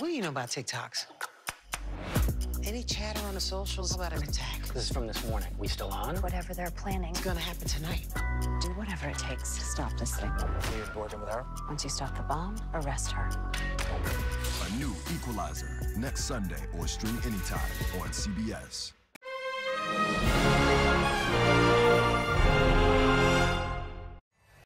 What do you know about TikToks? Any chatter on the socials about an attack? This is from this morning. We still on? Whatever they're planning, It's gonna happen tonight. do whatever it takes to stop this thing. You're working with her? Once you stop the bomb, arrest her. A new Equalizer next Sunday or stream anytime on CBS.